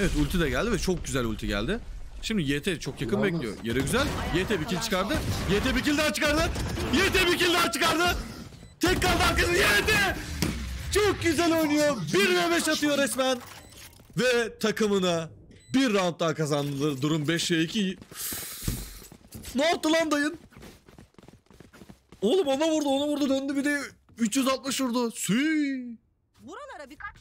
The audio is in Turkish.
Evet ulti de geldi ve çok güzel ulti geldi. Şimdi YT çok yakın Yalnız- bekliyor. Yere güzel. YT bir kill çıkardı. YT bir kill daha çıkardı. YT bir kill daha çıkardı. Tek kaldı arkasında YT. Çok güzel oynuyor. Bir ve beş atıyor resmen. Ve takımına bir round daha kazandılar. Durum 5'e 2. Ne yaptı lan dayın? Oğlum ona vurdu ona vurdu döndü bir de 360 vurdu. Sü. Buralara birkaç